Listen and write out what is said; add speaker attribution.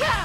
Speaker 1: Yeah!